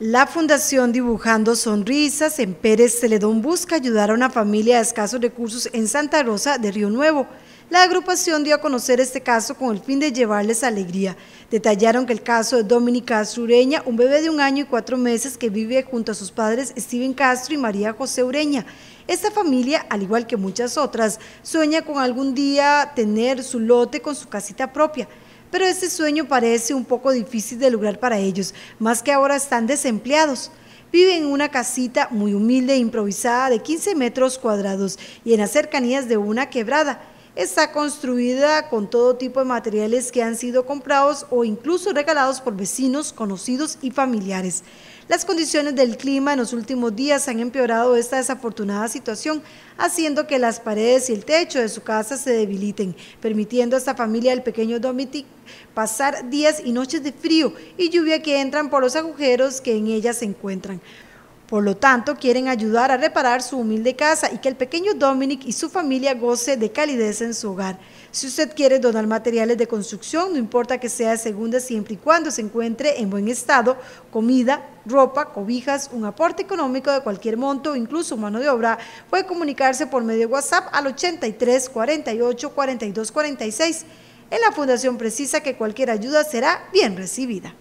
La Fundación Dibujando Sonrisas en Pérez Celedón busca ayudar a una familia de escasos recursos en Santa Rosa de Río Nuevo. La agrupación dio a conocer este caso con el fin de llevarles alegría. Detallaron que el caso de Dominica Castro un bebé de un año y cuatro meses que vive junto a sus padres Steven Castro y María José Ureña. Esta familia, al igual que muchas otras, sueña con algún día tener su lote con su casita propia pero este sueño parece un poco difícil de lograr para ellos, más que ahora están desempleados. Viven en una casita muy humilde e improvisada de 15 metros cuadrados y en las cercanías de una quebrada. Está construida con todo tipo de materiales que han sido comprados o incluso regalados por vecinos, conocidos y familiares. Las condiciones del clima en los últimos días han empeorado esta desafortunada situación, haciendo que las paredes y el techo de su casa se debiliten, permitiendo a esta familia del pequeño Domitic pasar días y noches de frío y lluvia que entran por los agujeros que en ella se encuentran. Por lo tanto, quieren ayudar a reparar su humilde casa y que el pequeño Dominic y su familia goce de calidez en su hogar. Si usted quiere donar materiales de construcción, no importa que sea segunda siempre y cuando se encuentre en buen estado, comida, ropa, cobijas, un aporte económico de cualquier monto, incluso mano de obra, puede comunicarse por medio de WhatsApp al 83 48 42 46. En la Fundación precisa que cualquier ayuda será bien recibida.